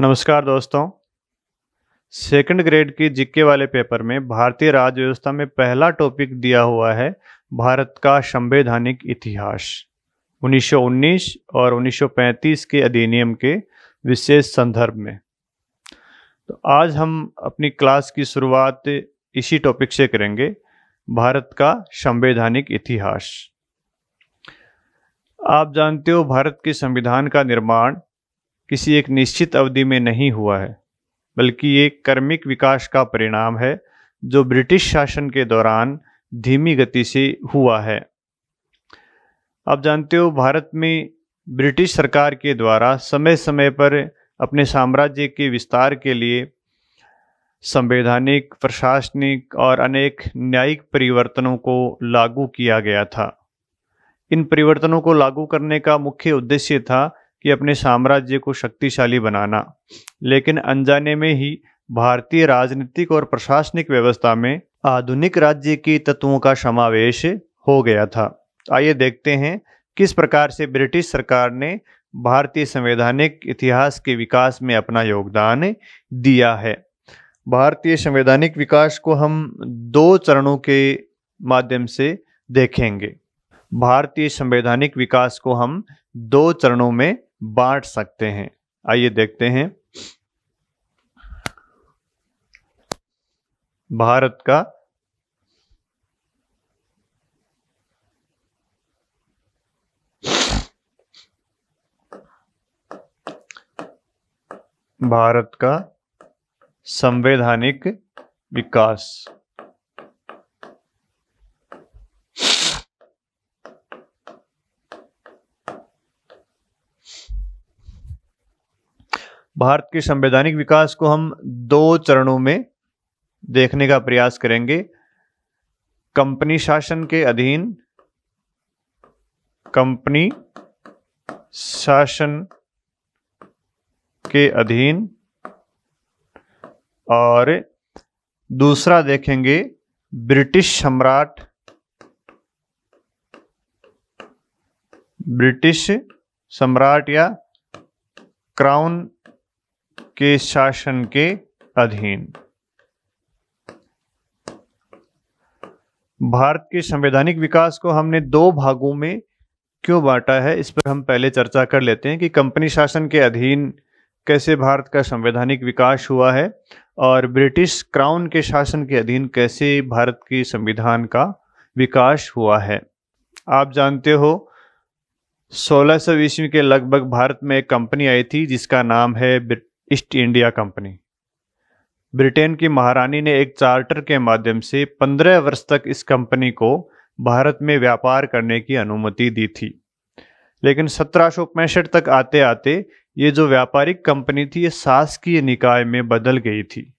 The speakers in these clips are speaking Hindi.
नमस्कार दोस्तों। सेकंड ग्रेड की जिक्के वाले पेपर में भारतीय राज्य व्यवस्था में पहला टॉपिक दिया हुआ है, भारत का संवैधानिक इतिहास। 1919 और 1935 के अधिनियम के विशेष संदर्भ में। तो आज हम अपनी क्लास की शुरुआत इसी टॉपिक से करेंगे, भारत का संवैधानिक इतिहास। आप जानते हो, भारत के संविधान का निर्माण किसी एक निश्चित अवधि में नहीं हुआ है, बल्कि ये कर्मिक विकास का परिणाम है, जो ब्रिटिश शासन के दौरान धीमी गति से हुआ है। आप जानते हो, भारत में ब्रिटिश सरकार के द्वारा समय समय पर अपने साम्राज्य के विस्तार के लिए संवैधानिक, प्रशासनिक और अनेक न्यायिक परिवर्तनों को लागू किया गया था। इन परिवर्तनों को लागू करने का मुख्य उद्देश्य था कि अपने साम्राज्य को शक्तिशाली बनाना। लेकिन अनजाने में ही भारतीय राजनीतिक और प्रशासनिक व्यवस्था में आधुनिक राज्य के तत्वों का समावेश हो गया था। आइए देखते हैं किस प्रकार से ब्रिटिश सरकार ने भारतीय संवैधानिक इतिहास के विकास में अपना योगदान दिया है। भारतीय संवैधानिक विकास को हम दो चरणों के माध्यम से देखेंगे। भारतीय संवैधानिक विकास को हम दो चरणों में बांट सकते हैं। आइए देखते हैं। भारत का भारत का संवैधानिक विकास। भारत के संवैधानिक विकास को हम दो चरणों में देखने का प्रयास करेंगे। कंपनी शासन के अधीन, कंपनी शासन के अधीन, और दूसरा देखेंगे ब्रिटिश सम्राट ब्रिटिश सम्राट या क्राउन के शासन के अधीन। भारत के संवैधानिक विकास को हमने दो भागों में क्यों बांटा है, इस पर हम पहले चर्चा कर लेते हैं कि कंपनी शासन के अधीन कैसे भारत का संवैधानिक विकास हुआ है और ब्रिटिश क्राउन के शासन के अधीन कैसे भारत के संविधान का विकास हुआ है। आप जानते हो, सोलह सौ ईस्वी के लगभग भारत में एक कंपनी आई थी जिसका नाम है ईस्ट इंडिया कंपनी। ब्रिटेन की महारानी ने एक चार्टर के माध्यम से 15 वर्ष तक इस कंपनी को भारत में व्यापार करने की अनुमति दी थी। लेकिन सत्रह तक आते आते ये जो व्यापारिक कंपनी थी, ये शासकीय निकाय में बदल गई थी।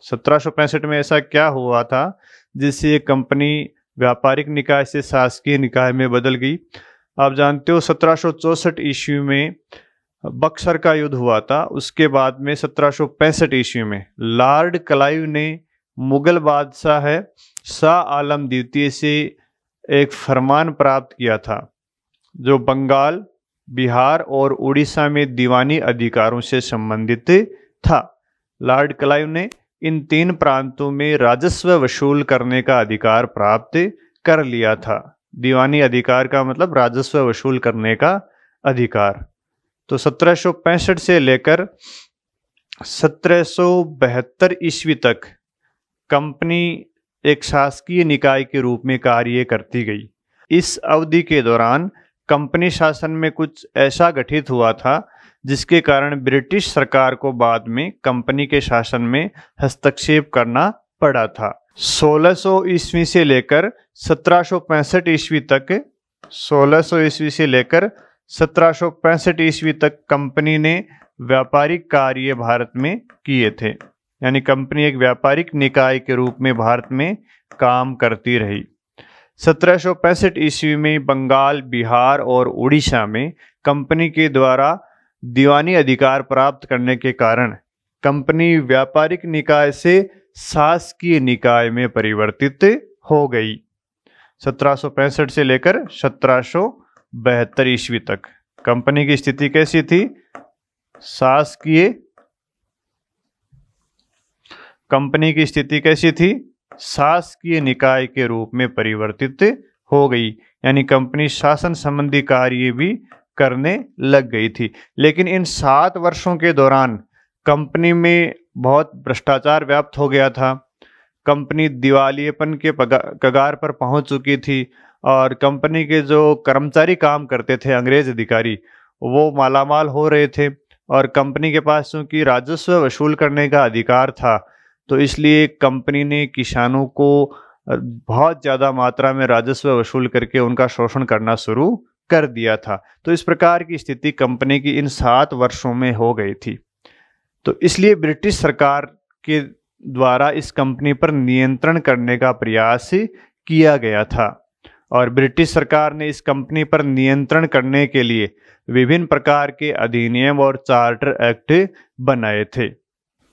सत्रह में ऐसा क्या हुआ था जिससे ये कंपनी व्यापारिक निकाय से शासकीय निकाय में बदल गई? आप जानते हो, सत्रह ईस्वी में बक्सर का युद्ध हुआ था। उसके बाद में सत्रह सौ पैंसठ ईस्वी में लॉर्ड क्लाइव ने मुगल बादशाह है शाह आलम द्वितीय से एक फरमान प्राप्त किया था, जो बंगाल, बिहार और उड़ीसा में दीवानी अधिकारों से संबंधित था। लॉर्ड क्लाइव ने इन तीन प्रांतों में राजस्व वसूल करने का अधिकार प्राप्त कर लिया था। दीवानी अधिकार का मतलब राजस्व वसूल करने का अधिकार। तो सत्रह सौ पैंसठ से लेकर सत्रह सौ बहत्तर ईस्वी तक कंपनी एक शासकीय निकाय के रूप में कार्य करती गई। इस अवधि के दौरान कंपनी शासन में कुछ ऐसा गठित हुआ था, जिसके कारण ब्रिटिश सरकार को बाद में कंपनी के शासन में हस्तक्षेप करना पड़ा था। 1600 ईस्वी से लेकर सत्रह सौ पैंसठ ईस्वी तक 1600 ईस्वी से लेकर सत्रह सौ पैंसठ ईस्वी तक कंपनी ने व्यापारिक कार्य भारत में किए थे। यानी कंपनी एक व्यापारिक निकाय के रूप में भारत में काम करती रही। सत्रह ईस्वी में बंगाल, बिहार और उड़ीसा में कंपनी के द्वारा दीवानी अधिकार प्राप्त करने के कारण कंपनी व्यापारिक निकाय से शासकीय निकाय में परिवर्तित हो गई। सत्रह से लेकर सत्रह बहत्तर ईस्वी तक कंपनी की स्थिति कैसी थी? शासकीय कंपनी की स्थिति कैसी थी? शासकीय निकाय के रूप में परिवर्तित हो गई, यानी कंपनी शासन संबंधी कार्य भी करने लग गई थी। लेकिन इन सात वर्षों के दौरान कंपनी में बहुत भ्रष्टाचार व्याप्त हो गया था। कंपनी दिवालियेपन के कगार पर पहुँच चुकी थी। और कंपनी के जो कर्मचारी काम करते थे, अंग्रेज़ अधिकारी, वो मालामाल हो रहे थे और कंपनी के पास चूँकि राजस्व वसूल करने का अधिकार था तो इसलिए कंपनी ने किसानों को बहुत ज़्यादा मात्रा में राजस्व वसूल करके उनका शोषण करना शुरू कर दिया था। तो इस प्रकार की स्थिति कंपनी की इन सात वर्षों में हो गई थी। तो इसलिए ब्रिटिश सरकार के द्वारा इस कंपनी पर नियंत्रण करने का प्रयास किया गया था। और ब्रिटिश सरकार ने इस कंपनी पर नियंत्रण करने के लिए विभिन्न प्रकार के अधिनियम और चार्टर एक्ट बनाए थे।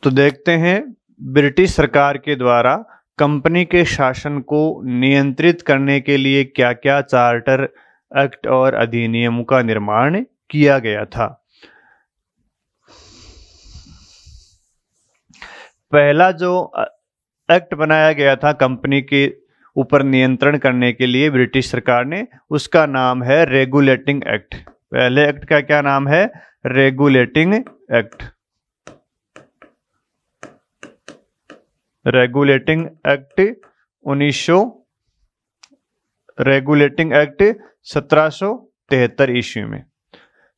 तो देखते हैं, ब्रिटिश सरकार के द्वारा कंपनी के शासन को नियंत्रित करने के लिए क्या क्या चार्टर एक्ट और अधिनियमों का निर्माण किया गया था। पहला जो एक्ट बनाया गया था कंपनी के ऊपर नियंत्रण करने के लिए ब्रिटिश सरकार ने उसका नाम है रेगुलेटिंग एक्ट। पहले एक्ट का क्या नाम है? Regulating act. Regulating act 1900 regulating act सत्रह ईस्वी में।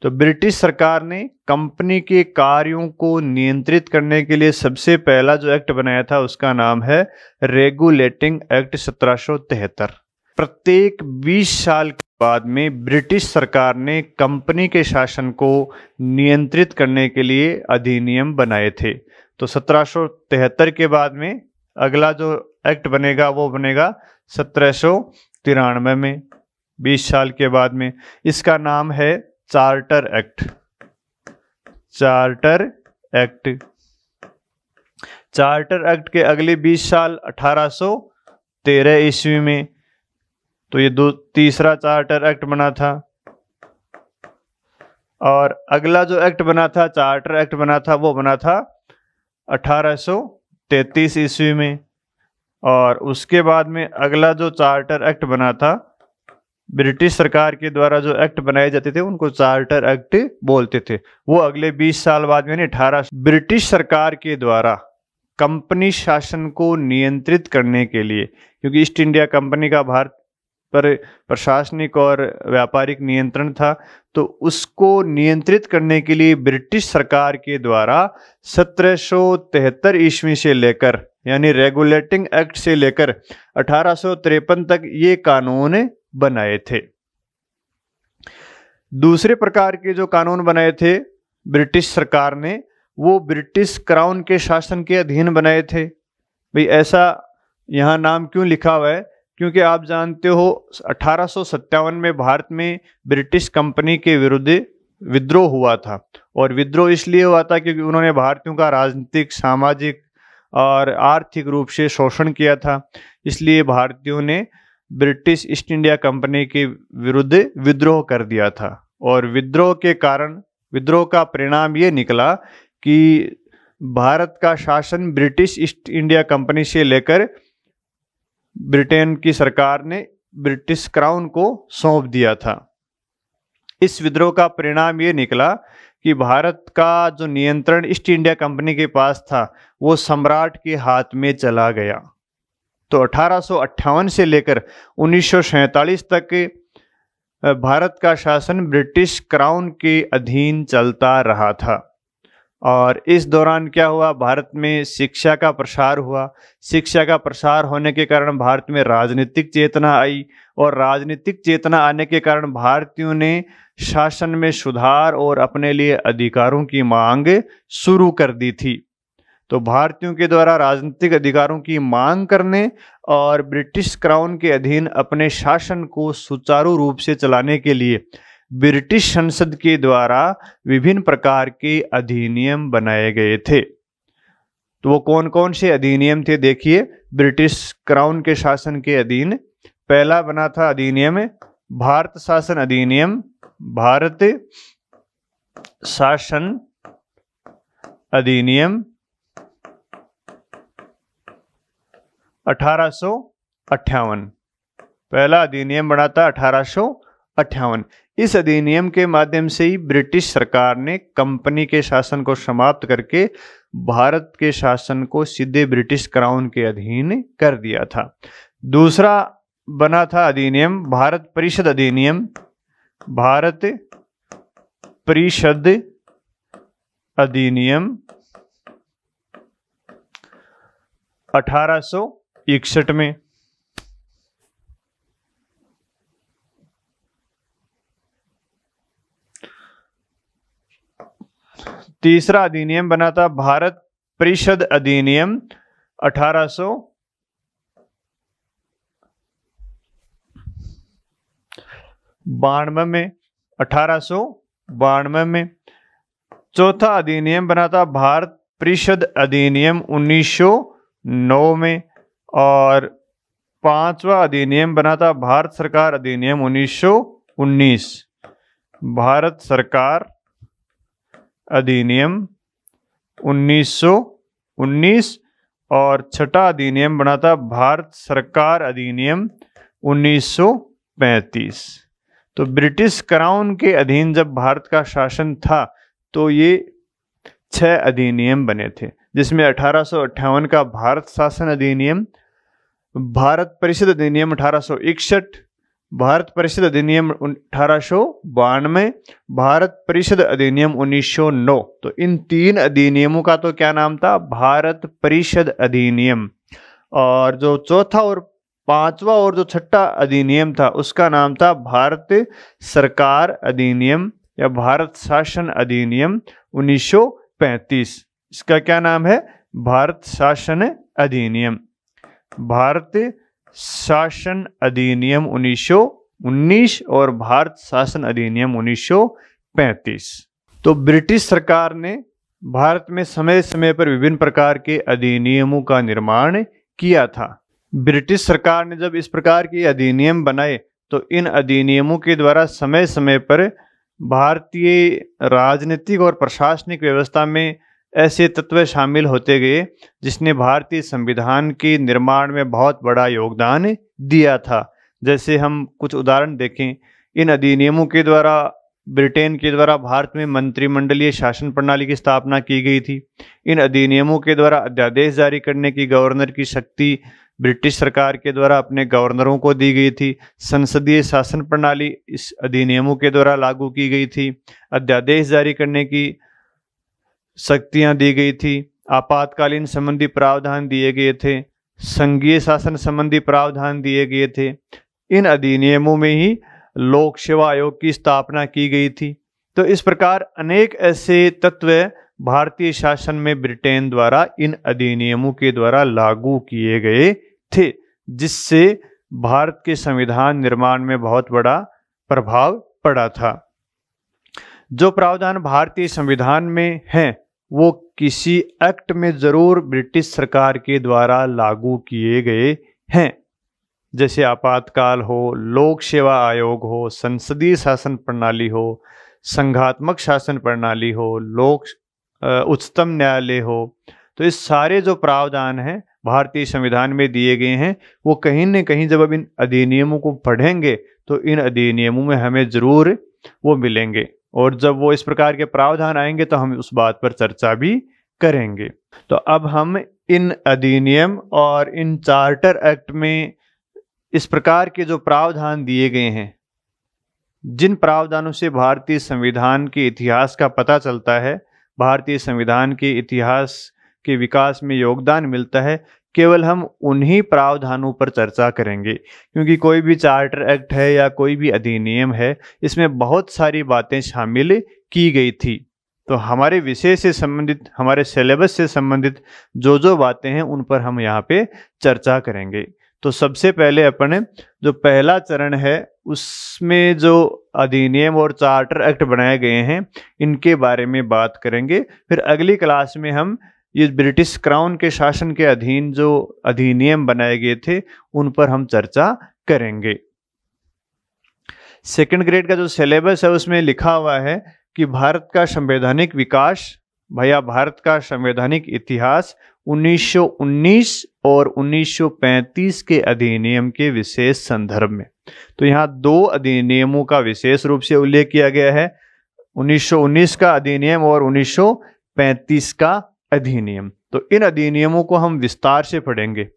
तो ब्रिटिश सरकार ने कंपनी के कार्यों को नियंत्रित करने के लिए सबसे पहला जो एक्ट बनाया था उसका नाम है रेगुलेटिंग एक्ट सत्रह सौ तिहत्तर। प्रत्येक 20 साल के बाद में ब्रिटिश सरकार ने कंपनी के शासन को नियंत्रित करने के लिए अधिनियम बनाए थे। तो सत्रह सौ तिहत्तर के बाद में अगला जो एक्ट बनेगा वो बनेगा सत्रह सौ तिरानवे में 20 साल के बाद में। इसका नाम है charter act. Charter act. Charter act के अगले 20 साल 1813 ईस्वी में तो ये दो, तीसरा चार्टर एक्ट बना था। और अगला जो एक्ट बना था, चार्टर एक्ट बना था, वो बना था 1833 ईस्वी में। और उसके बाद में अगला जो चार्टर एक्ट बना था ब्रिटिश सरकार के द्वारा जो एक्ट बनाए जाते थे, उनको चार्टर एक्ट बोलते थे। वो अगले 20 साल बाद में अठारह ब्रिटिश सरकार के द्वारा कंपनी शासन को नियंत्रित करने के लिए, क्योंकि ईस्ट इंडिया कंपनी का भारत पर प्रशासनिक और व्यापारिक नियंत्रण था तो उसको नियंत्रित करने के लिए ब्रिटिश सरकार के द्वारा सत्रह सौ तिहत्तर ईस्वी से लेकर, यानी रेगुलेटिंग एक्ट से लेकर अठारह सौ तिरपन तक ये कानून बनाए थे। दूसरे प्रकार के जो कानून बनाए थे ब्रिटिश सरकार ने, वो ब्रिटिश क्राउन के शासन के अधीन बनाए थे। भाई, ऐसा यहाँ नाम क्यों लिखा हुआ है? क्योंकि आप जानते हो, अठारह में भारत में ब्रिटिश कंपनी के विरुद्ध विद्रोह हुआ था। और विद्रोह इसलिए हुआ था क्योंकि उन्होंने भारतीयों का राजनीतिक, सामाजिक और आर्थिक रूप से शोषण किया था। इसलिए भारतीयों ने ब्रिटिश ईस्ट इंडिया कंपनी के विरुद्ध विद्रोह कर दिया था। और विद्रोह के कारण, विद्रोह का परिणाम ये निकला कि भारत का शासन ब्रिटिश ईस्ट इंडिया कंपनी से लेकर ब्रिटेन की सरकार ने ब्रिटिश क्राउन को सौंप दिया था। इस विद्रोह का परिणाम ये निकला कि भारत का जो नियंत्रण ईस्ट इंडिया कंपनी के पास था, वो सम्राट के हाथ में चला गया। तो अठारह सौ अट्ठावन से लेकर उन्नीस सौ सैंतालीस तक भारत का शासन ब्रिटिश क्राउन के अधीन चलता रहा था। और इस दौरान क्या हुआ? भारत में शिक्षा का प्रसार हुआ। शिक्षा का प्रसार होने के कारण भारत में राजनीतिक चेतना आई और राजनीतिक चेतना आने के कारण भारतीयों ने शासन में सुधार और अपने लिए अधिकारों की मांग शुरू कर दी थी। तो भारतीयों के द्वारा राजनीतिक अधिकारों की मांग करने और ब्रिटिश क्राउन के अधीन अपने शासन को सुचारू रूप से चलाने के लिए ब्रिटिश संसद के द्वारा विभिन्न प्रकार के अधिनियम बनाए गए थे। तो वो कौन कौन से अधिनियम थे देखिए, ब्रिटिश क्राउन के शासन के अधीन पहला बना था अधिनियम भारत शासन अधिनियम, भारत शासन अधिनियम। अठारह पहला अधिनियम बना था अठारह इस अधिनियम के माध्यम से ही ब्रिटिश सरकार ने कंपनी के शासन को समाप्त करके भारत के शासन को सीधे ब्रिटिश क्राउन के अधीन कर दिया था। दूसरा बना था अधिनियम, भारत परिषद अधिनियम। भारत परिषद अधिनियम अठारह में। तीसरा अधिनियम बना था भारत परिषद अधिनियम अठारह बानवे में, अठारह बानवे में। चौथा अधिनियम बना था भारत परिषद अधिनियम 1909 में। और पांचवा अधिनियम बना था भारत सरकार अधिनियम 1919 भारत सरकार अधिनियम 1919 और छठा अधिनियम बना था भारत सरकार अधिनियम 1935 तो ब्रिटिश क्राउन के अधीन जब भारत का शासन था तो ये छह अधिनियम बने थे। जिसमें अठारह सौ अट्ठावन का भारत शासन अधिनियम, भारत परिषद अधिनियम अठारह भारत परिषद अधिनियम अठारह भारत परिषद अधिनियम 1909 तो इन तीन अधिनियमों का तो क्या नाम था? भारत परिषद अधिनियम। और जो चौथा और पांचवा और जो छठा अधिनियम था, उसका नाम था भारत सरकार अधिनियम या भारत शासन अधिनियम 1935 इसका क्या नाम है? भारत शासन अधिनियम। भारत शासन अधिनियम 1919 और भारत शासन अधिनियम 1935 तो ब्रिटिश सरकार ने भारत में समय समय पर विभिन्न प्रकार के अधिनियमों का निर्माण किया था। ब्रिटिश सरकार ने जब इस प्रकार के अधिनियम बनाए तो इन अधिनियमों के द्वारा समय समय पर भारतीय राजनीतिक और प्रशासनिक व्यवस्था में ऐसे तत्व शामिल होते गए, जिसने भारतीय संविधान के निर्माण में बहुत बड़ा योगदान दिया था। जैसे हम कुछ उदाहरण देखें, इन अधिनियमों के द्वारा, ब्रिटेन के द्वारा भारत में मंत्रिमंडलीय शासन प्रणाली की स्थापना की गई थी। इन अधिनियमों के द्वारा अध्यादेश जारी करने की गवर्नर की शक्ति ब्रिटिश सरकार के द्वारा अपने गवर्नरों को दी गई थी। संसदीय शासन प्रणाली इस अधिनियमों के द्वारा लागू की गई थी। अध्यादेश जारी करने की शक्तियाँ दी गई थी, आपातकालीन संबंधी प्रावधान दिए गए थे, संघीय शासन संबंधी प्रावधान दिए गए थे। इन अधिनियमों में ही लोक सेवा आयोग की स्थापना की गई थी। तो इस प्रकार अनेक ऐसे तत्व भारतीय शासन में ब्रिटेन द्वारा इन अधिनियमों के द्वारा लागू किए गए थे, जिससे भारत के संविधान निर्माण में बहुत बड़ा प्रभाव पड़ा था। जो प्रावधान भारतीय संविधान में हैं वो किसी एक्ट में ज़रूर ब्रिटिश सरकार के द्वारा लागू किए गए हैं। जैसे आपातकाल हो, लोक सेवा आयोग हो, संसदीय शासन प्रणाली हो, संघात्मक शासन प्रणाली हो, लोक उच्चतम न्यायालय हो तो इस सारे जो प्रावधान हैं, भारतीय संविधान में दिए गए हैं, वो कहीं न कहीं जब अब इन अधिनियमों को पढ़ेंगे तो इन अधिनियमों में हमें ज़रूर वो मिलेंगे। और जब वो इस प्रकार के प्रावधान आएँगे तो हम उस बात पर चर्चा भी करेंगे। तो अब हम इन अधिनियम और इन चार्टर एक्ट में इस प्रकार के जो प्रावधान दिए गए हैं, जिन प्रावधानों से भारतीय संविधान के इतिहास का पता चलता है, भारतीय संविधान के इतिहास के विकास में योगदान मिलता है केवल हम उन्हीं प्रावधानों पर चर्चा करेंगे, क्योंकि कोई भी चार्टर एक्ट है या कोई भी अधिनियम है, इसमें बहुत सारी बातें शामिल की गई थी। तो हमारे विषय से संबंधित, हमारे सिलेबस से संबंधित जो जो बातें हैं, उन पर हम यहाँ पे चर्चा करेंगे। तो सबसे पहले अपन जो पहला चरण है, उसमें जो अधिनियम और चार्टर एक्ट बनाए गए हैं, इनके बारे में बात करेंगे। फिर अगली क्लास में हम ये ब्रिटिश क्राउन के शासन के अधीन जो अधिनियम बनाए गए थे, उन पर हम चर्चा करेंगे। सेकंड ग्रेड का जो सिलेबस है, उसमें लिखा हुआ है कि भारत का संवैधानिक विकास भैया भारत का संवैधानिक इतिहास 1919 और 1935 के अधिनियम के विशेष संदर्भ में। तो यहाँ दो अधिनियमों का विशेष रूप से उल्लेख किया गया है 1919 का अधिनियम और 1935 का अधिनियम। तो इन अधिनियमों को हम विस्तार से पढ़ेंगे।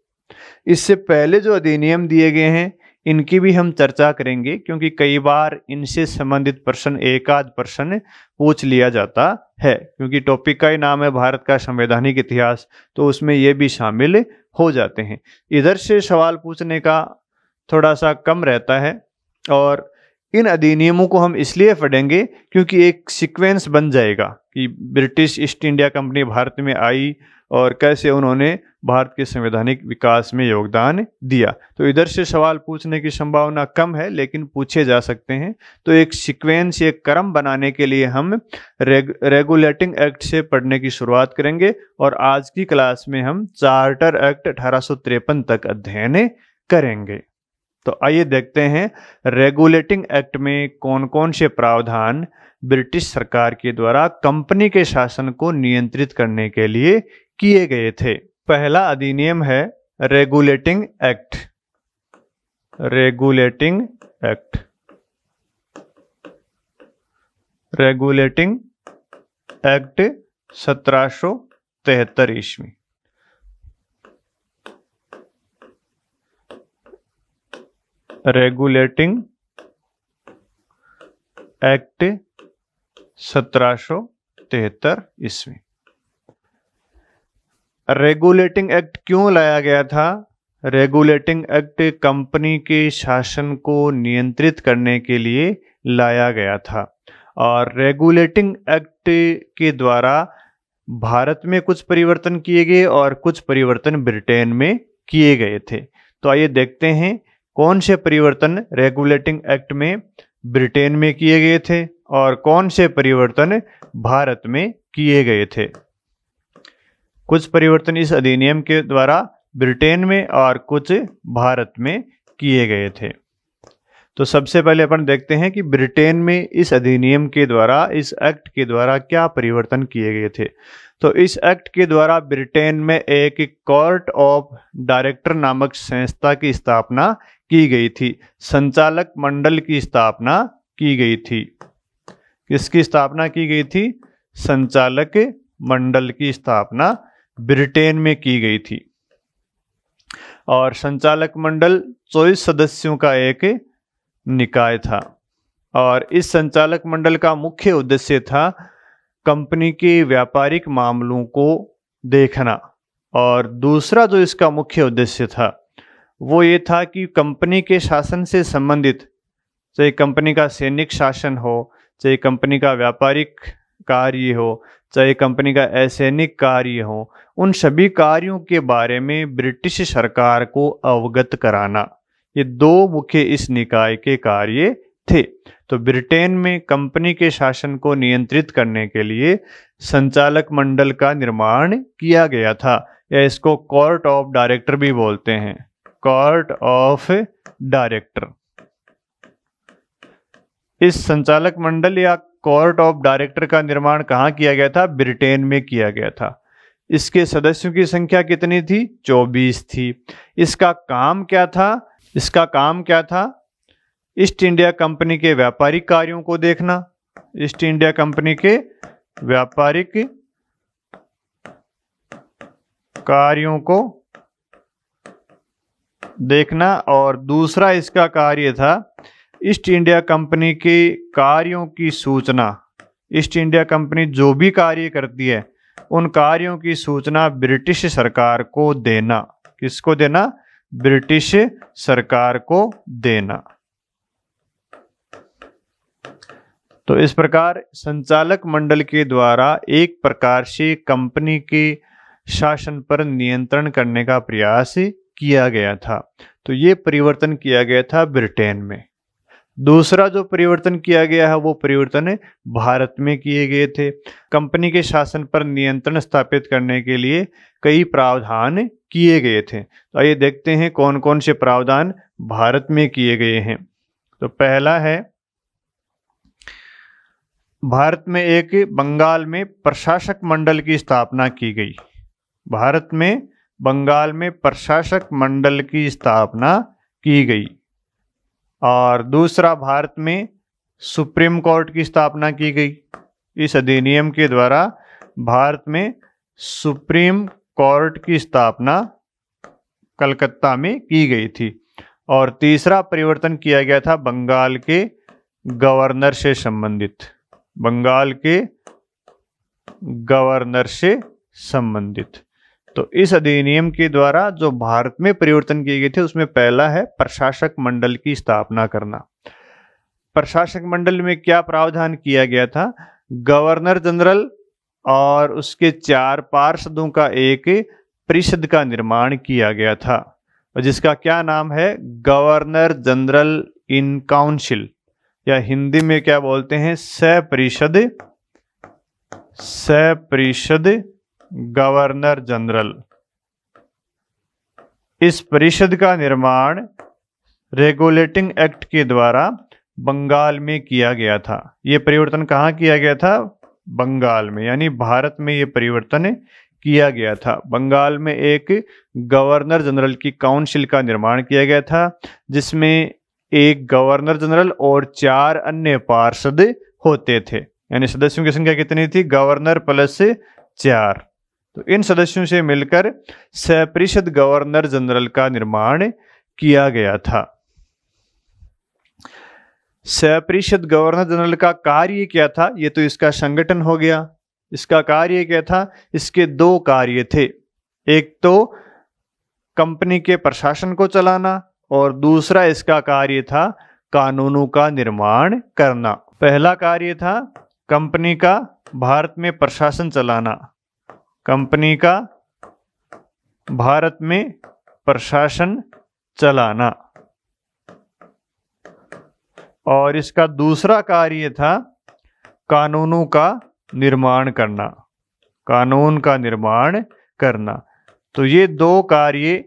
इससे पहले जो अधिनियम दिए गए हैं, इनकी भी हम चर्चा करेंगे, क्योंकि कई बार इनसे संबंधित प्रश्न एक आध प्रश्न पूछ लिया जाता है, क्योंकि टॉपिक का ही नाम है भारत का संवैधानिक इतिहास तो उसमें ये भी शामिल हो जाते हैं। इधर से सवाल पूछने का थोड़ा सा कम रहता है, और इन अधिनियमों को हम इसलिए पढ़ेंगे क्योंकि एक सीक्वेंस बन जाएगा कि British East India company Bharat में आई और कैसे उन्होंने भारत के संवैधानिक विकास में योगदान दिया। तो इधर से सवाल पूछने की संभावना कम है लेकिन पूछे जा सकते हैं। तो एक सीक्वेंस एक क्रम बनाने के लिए हम रेग, रेगुलेटिंग एक्ट से पढ़ने की शुरुआत करेंगे और आज की क्लास में हम चार्टर एक्ट अठारह सौ तिरपन तक अध्ययन करेंगे। तो आइए देखते हैं रेगुलेटिंग एक्ट में कौन कौन से प्रावधान ब्रिटिश सरकार के द्वारा कंपनी के शासन को नियंत्रित करने के लिए किए गए थे। पहला अधिनियम है regulating act regulating act regulating act सत्रह सौ तिहत्तर ईस्वी। रेगुलेटिंग एक्ट सत्रह तिहत्तर ईस्वी। रेगुलेटिंग एक्ट क्यों लाया गया था? रेगुलेटिंग एक्ट कंपनी के शासन को नियंत्रित करने के लिए लाया गया था और रेगुलेटिंग एक्ट के द्वारा भारत में कुछ परिवर्तन किए गए और कुछ परिवर्तन ब्रिटेन में किए गए थे। तो आइए देखते हैं कौन से परिवर्तन रेगुलेटिंग एक्ट में ब्रिटेन में किए गए थे और कौन से परिवर्तन भारत में किए गए थे? कुछ परिवर्तन इस अधिनियम के द्वारा ब्रिटेन में और कुछ भारत में किए गए थे। तो सबसे पहले अपन देखते हैं कि ब्रिटेन में इस अधिनियम के द्वारा, इस एक्ट के द्वारा क्या परिवर्तन किए गए थे। तो इस एक्ट के द्वारा ब्रिटेन में एक कोर्ट ऑफ़ डायरेक्टर नामक संस्था की स्थापना की गई थी। संचालक मंडल की स्थापना की गई थी। किसकी स्थापना की गई थी? संचालक मंडल की स्थापना ब्रिटेन में की गई थी। और संचालक मंडल चौबीस सदस्यों का एक निकाय था। और इस संचालक मंडल का मुख्य उद्देश्य था कंपनी के व्यापारिक मामलों को देखना। और दूसरा जो इसका मुख्य उद्देश्य था वो ये था कि कंपनी के शासन से संबंधित, चाहे कंपनी का सैनिक शासन हो, चाहे कंपनी का व्यापारिक कार्य हो, चाहे कंपनी का असैनिक कार्य हो, उन सभी कार्यों के बारे में ब्रिटिश सरकार को अवगत कराना। ये दो मुख्य इस निकाय के कार्य थे। तो ब्रिटेन में कंपनी के शासन को नियंत्रित करने के लिए संचालक मंडल का निर्माण किया गया था, या इसको कोर्ट ऑफ़ डायरेक्टर भी बोलते हैं। Court of director. इस संचालक मंडल या कोर्ट ऑफ़ डायरेक्टर का निर्माण कहाँ किया गया था? ब्रिटेन में किया गया था। इसके सदस्यों की संख्या कितनी थी? 24 थी। इसका काम क्या था? इसका काम क्या था? ईस्ट इंडिया कंपनी के व्यापारिक कार्यों को देखना। ईस्ट इंडिया कंपनी के व्यापारिक कार्यों को देखना। और दूसरा इसका कार्य था ईस्ट इंडिया कंपनी के कार्यों की सूचना। ईस्ट इंडिया कंपनी जो भी कार्य करती है, उन कार्यों की सूचना ब्रिटिश सरकार को देना। किसको देना? ब्रिटिश सरकार को देना। तो इस प्रकार संचालक मंडल के द्वारा एक प्रकार से कंपनी के शासन पर नियंत्रण करने का प्रयास किया गया था। तो ये परिवर्तन किया गया था ब्रिटेन में। दूसरा जो परिवर्तन किया गया है, वो परिवर्तन भारत में किए गए थे। कंपनी के शासन पर नियंत्रण स्थापित करने के लिए कई प्रावधान किए गए थे। तो आइए देखते हैं कौन कौन से प्रावधान भारत में किए गए हैं। तो पहला है, भारत में एक बंगाल में प्रशासक मंडल की स्थापना की गई। भारत में बंगाल में प्रशासक मंडल की स्थापना की गई। और दूसरा, भारत में सुप्रीम कोर्ट की स्थापना की गई। इस अधिनियम के द्वारा भारत में सुप्रीम कोर्ट की स्थापना कलकत्ता में की गई थी। और तीसरा परिवर्तन किया गया था बंगाल के गवर्नर से संबंधित। बंगाल के गवर्नर से संबंधित। तो इस अधिनियम के द्वारा जो भारत में परिवर्तन किए गए थे, उसमें पहला है प्रशासक मंडल की स्थापना करना। प्रशासक मंडल में क्या प्रावधान किया गया था? गवर्नर जनरल और उसके चार पार्षदों का एक परिषद का निर्माण किया गया था, और जिसका क्या नाम है? गवर्नर जनरल इन काउंसिल, या हिंदी में क्या बोलते हैं? सह सपरिषद सपरिषद गवर्नर जनरल। इस परिषद का निर्माण रेगुलेटिंग एक्ट के द्वारा बंगाल में किया गया था। ये परिवर्तन कहाँ किया गया था? बंगाल में, यानी भारत में ये परिवर्तन किया गया था। बंगाल में एक गवर्नर जनरल की काउंसिल का निर्माण किया गया था, जिसमें एक गवर्नर जनरल और चार अन्य पार्षद होते थे। यानी सदस्यों की संख्या कितनी थी? गवर्नर प्लस चार। तो इन सदस्यों से मिलकर सपरिषद गवर्नर जनरल का निर्माण किया गया था। सपरिषद गवर्नर जनरल का कार्य क्या था? ये तो इसका संगठन हो गया। इसका कार्य क्या था? इसके दो कार्य थे। एक तो कंपनी के प्रशासन को चलाना और दूसरा इसका कार्य था कानूनों का निर्माण करना। पहला कार्य था कंपनी का भारत में प्रशासन चलाना। कंपनी का भारत में प्रशासन चलाना। और इसका दूसरा कार्य था कानूनों का निर्माण करना, कानून का निर्माण करना। तो ये दो कार्य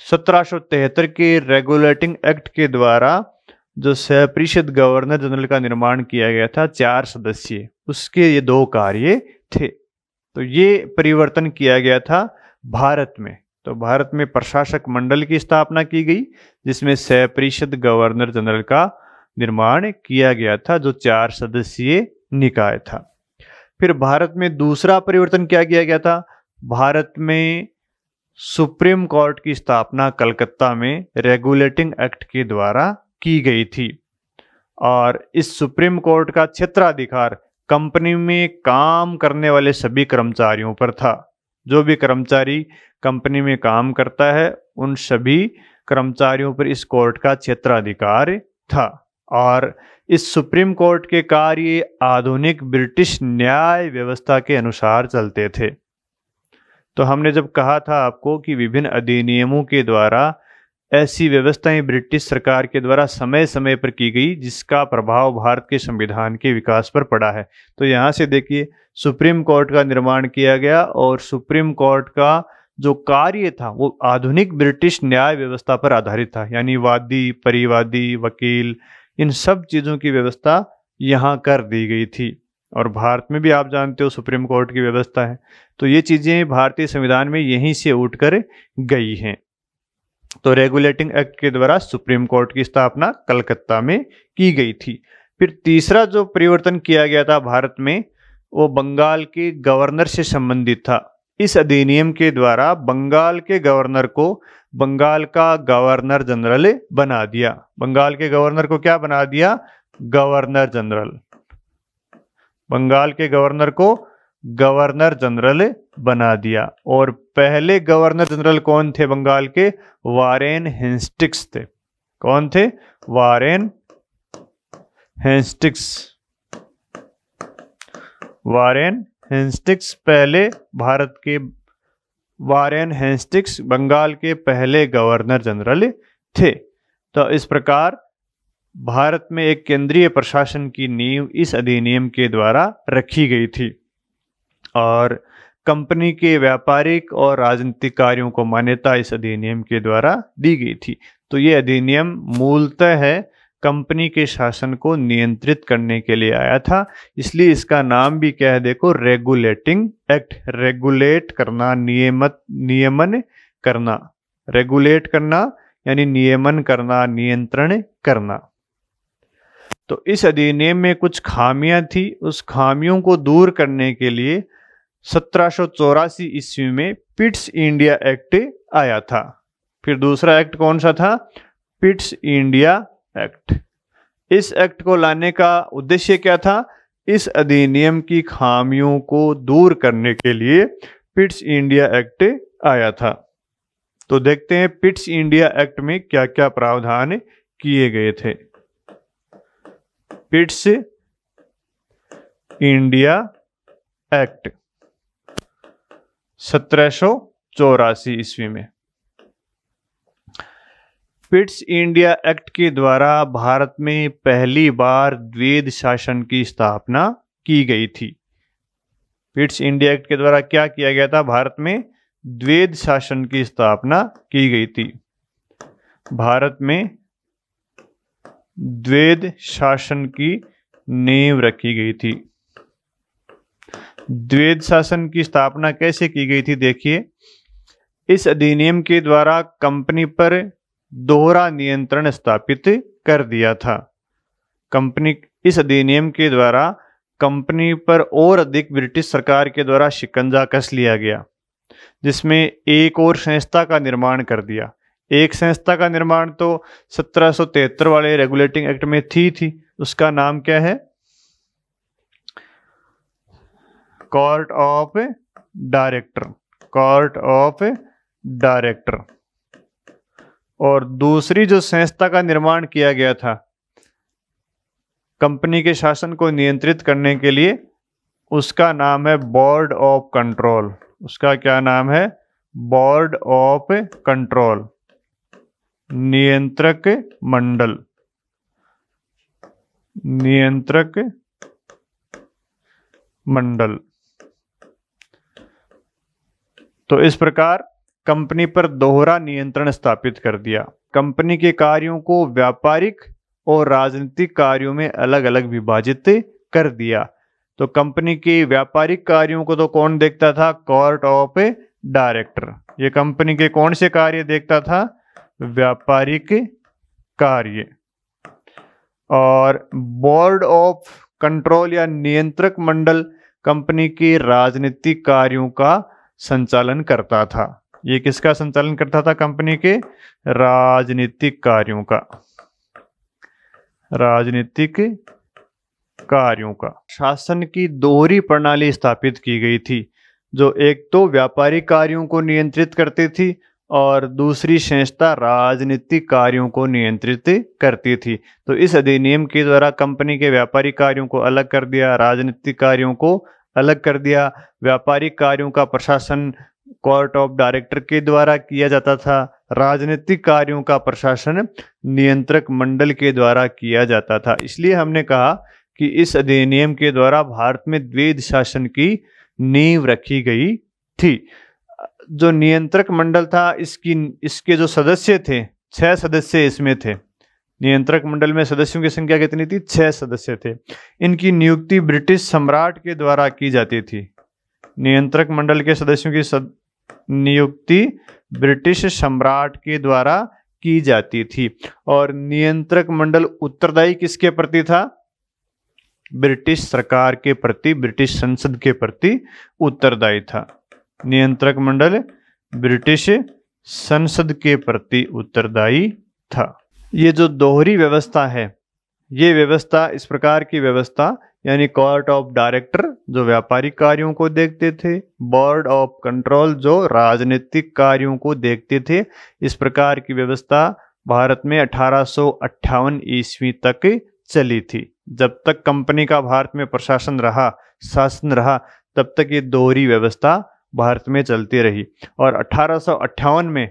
सत्रह सौ तिहत्तर के रेगुलेटिंग एक्ट के द्वारा जो सपरिषद गवर्नर जनरल का निर्माण किया गया था, चार सदस्य, उसके ये दो कार्य थे। तो ये परिवर्तन किया गया था भारत में। तो भारत में प्रशासक मंडल की स्थापना की गई, जिसमें सपरिषद गवर्नर जनरल का निर्माण किया गया था, जो चार सदस्यीय निकाय था। फिर भारत में दूसरा परिवर्तन क्या किया गया था? भारत में सुप्रीम कोर्ट की स्थापना कलकत्ता में रेगुलेटिंग एक्ट के द्वारा की गई थी। और इस सुप्रीम कोर्ट का क्षेत्राधिकार कंपनी में काम करने वाले सभी कर्मचारियों पर था। जो भी कर्मचारी कंपनी में काम करता है, उन सभी कर्मचारियों पर इस कोर्ट का क्षेत्राधिकार था। और इस सुप्रीम कोर्ट के कार्य आधुनिक ब्रिटिश न्याय व्यवस्था के अनुसार चलते थे। तो हमने जब कहा था आपको कि विभिन्न अधिनियमों के द्वारा ऐसी व्यवस्थाएँ ब्रिटिश सरकार के द्वारा समय समय पर की गई, जिसका प्रभाव भारत के संविधान के विकास पर पड़ा है। तो यहाँ से देखिए, सुप्रीम कोर्ट का निर्माण किया गया और सुप्रीम कोर्ट का जो कार्य था, वो आधुनिक ब्रिटिश न्याय व्यवस्था पर आधारित था। यानी वादी, परिवादी, वकील, इन सब चीज़ों की व्यवस्था यहाँ कर दी गई थी। और भारत में भी आप जानते हो, सुप्रीम कोर्ट की व्यवस्था है। तो ये चीज़ें भारतीय संविधान में यहीं से उठकर गई हैं। तो रेगुलेटिंग एक्ट के द्वारा सुप्रीम कोर्ट की स्थापना कलकत्ता में की गई थी। फिर तीसरा जो परिवर्तन किया गया था भारत में, वो बंगाल के गवर्नर से संबंधित था। इस अधिनियम के द्वारा बंगाल के गवर्नर को बंगाल का गवर्नर जनरल बना दिया। बंगाल के गवर्नर को क्या बना दिया? गवर्नर जनरल बंगाल के गवर्नर को गवर्नर जनरल बना दिया। और पहले गवर्नर जनरल कौन थे बंगाल के? वारेन हेंस्टिक्स थे। कौन थे? वारेन हेंस्टिक्स। वारेन हेंस्टिक्स पहले भारत के, वारेन हेंस्टिक्स बंगाल के पहले गवर्नर जनरल थे। तो इस प्रकार भारत में एक केंद्रीय प्रशासन की नींव इस अधिनियम के द्वारा रखी गई थी। और कंपनी के व्यापारिक और राजनीतिक कार्यों को मान्यता इस अधिनियम के द्वारा दी गई थी। तो ये अधिनियम मूलतः है, कंपनी के शासन को नियंत्रित करने के लिए आया था। इसलिए इसका नाम भी क्या है, देखो, रेगुलेटिंग एक्ट, रेगुलेट करना, नियमत, नियमन करना। रेगुलेट करना, यानी नियमन करना, नियंत्रण करना। तो इस अधिनियम में कुछ खामियाँ थी। उस खामियों को दूर करने के लिए सत्रह सौ चौरासी ईस्वी में पिट्स इंडिया एक्ट आया था। फिर दूसरा एक्ट कौन सा था? Pitt's India act. इस एक्ट को लाने का उद्देश्य क्या था? इस अधिनियम की खामियों को दूर करने के लिए पिट्स इंडिया एक्ट आया था। तो देखते हैं पिट्स इंडिया एक्ट में क्या क्या प्रावधान किए गए थे। Pitt's India act. सत्रह चौरासी ईस्वी में। पिट्स इंडिया एक्ट के द्वारा भारत में पहली बार द्वेद शासन की स्थापना की गई थी। पिट्स इंडिया एक्ट के द्वारा क्या किया गया था? भारत में द्वेद शासन की स्थापना की गई थी। भारत में द्वेद शासन की नींव रखी गई थी। द्वेद शासन की स्थापना कैसे की गई थी देखिए। इस अधिनियम के द्वारा कंपनी पर दोहरा नियंत्रण स्थापित कर दिया था। कंपनी, इस अधिनियम के द्वारा कंपनी पर और अधिक ब्रिटिश सरकार के द्वारा शिकंजा कस लिया गया, जिसमें एक और संस्था का निर्माण कर दिया। एक संस्था का निर्माण तो सत्रह वाले रेगुलेटिंग एक्ट में थी थी, उसका नाम क्या है? Court of director court of director और दूसरी जो संस्था का निर्माण किया गया था, कंपनी के शासन को नियंत्रित करने के लिए, उसका नाम है बोर्ड ऑफ़ कंट्रोल उसका क्या नाम है? बोर्ड ऑफ़ कंट्रोल नियंत्रक मंडल। नियंत्रक मंडल। तो इस प्रकार कंपनी पर दोहरा नियंत्रण स्थापित कर दिया। कंपनी के कार्यों को व्यापारिक और राजनीतिक कार्यों में अलग अलग विभाजित कर दिया। तो कंपनी के व्यापारिक कार्यों को तो कौन देखता था? कोर्ट ऑफ़ डायरेक्टर ये कंपनी के कौन से कार्य देखता था? व्यापारिक कार्य। और बोर्ड ऑफ़ कंट्रोल या नियंत्रक मंडल कंपनी के राजनीतिक कार्यों का संचालन करता था। ये किसका संचालन करता था कंपनी के? राजनीतिक कार्यों का। राजनीतिक कार्यों का। शासन की दोहरी प्रणाली स्थापित की गई थी, जो एक तो व्यापारिक कार्यों को नियंत्रित करती थी और दूसरी संस्था राजनीतिक कार्यों को नियंत्रित करती थी। तो इस अधिनियम के द्वारा कंपनी के व्यापारिक कार्यों को अलग कर दिया, राजनीतिक कार्यों को अलग कर दिया। व्यापारिक कार्यों का प्रशासन कोर्ट ऑफ़ डायरेक्टर के द्वारा किया जाता था। राजनीतिक कार्यों का प्रशासन नियंत्रक मंडल के द्वारा किया जाता था। इसलिए हमने कहा कि इस अधिनियम के द्वारा भारत में द्वेद शासन की नींव रखी गई थी। जो नियंत्रक मंडल था, इसकी, इसके जो सदस्य थे, छह सदस्य इसमें थे। नियंत्रक मंडल में सदस्यों की संख्या कितनी थी? छह सदस्य थे। इनकी नियुक्ति ब्रिटिश सम्राट के द्वारा की जाती थी। नियंत्रक मंडल के सदस्यों की सद... नियुक्ति ब्रिटिश सम्राट के द्वारा की जाती थी। और नियंत्रक मंडल उत्तरदायी किसके प्रति था? ब्रिटिश सरकार के प्रति, ब्रिटिश संसद के प्रति उत्तरदायी था। नियंत्रक मंडल ब्रिटिश संसद के प्रति उत्तरदायी था। ये जो दोहरी व्यवस्था है, ये व्यवस्था इस प्रकार की व्यवस्था, यानी कोर्ट ऑफ़ डायरेक्टर जो व्यापारिक कार्यों को देखते थे बोर्ड ऑफ़ कंट्रोल जो राजनीतिक कार्यों को देखते थे, इस प्रकार की व्यवस्था भारत में अठारह सौ अट्ठावन ईस्वी तक चली थी। जब तक कंपनी का भारत में प्रशासन रहा, शासन रहा, तब तक ये दोहरी व्यवस्था भारत में चलती रही। और अठारह सौ अट्ठावन में